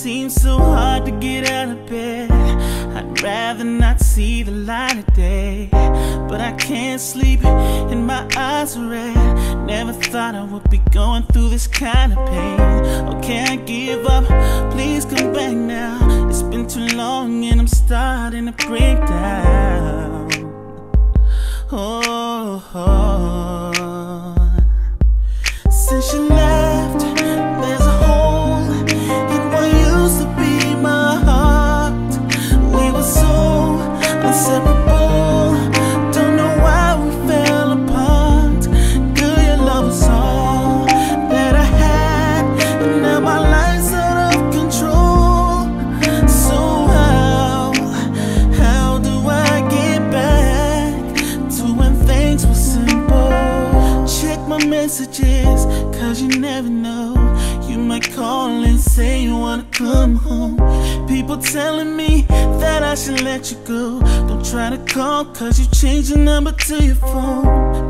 seems so hard to get out of bed. I'd rather not see the light of day. But I can't sleep and my eyes are red. Never thought I would be going through this kind of pain. Oh, can't give up? Please come back now. It's been too long and I'm starting to break down. Oh, oh. Messages, cause you never know. You might call and say you wanna come home. People telling me that I should let you go. Don't try to call, cause you changed your number to your phone.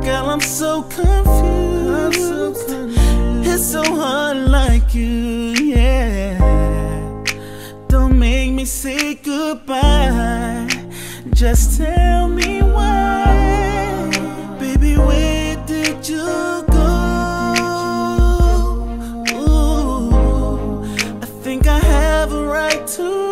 Girl, I'm so confused. It's so hard like you, yeah. Don't make me say goodbye. Just tell think I have a right to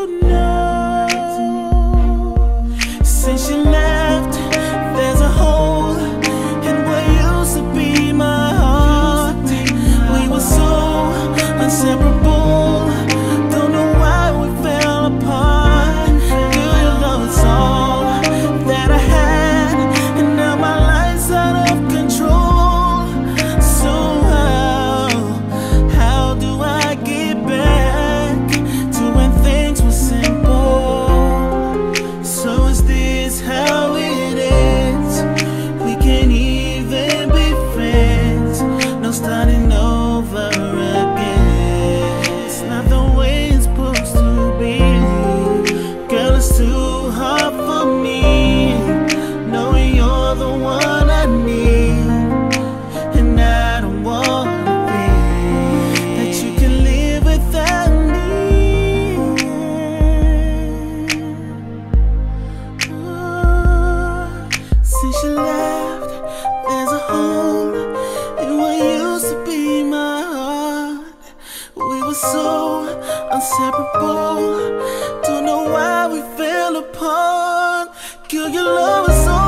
inseparable. Don't know why we fell apart. Girl, your love is all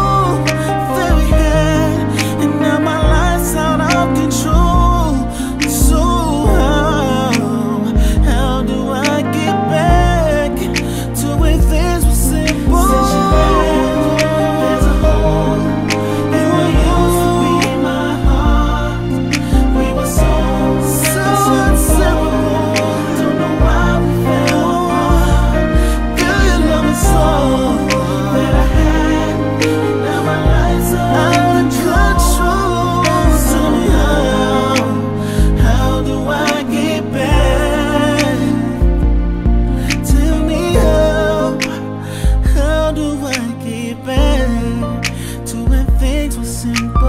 missing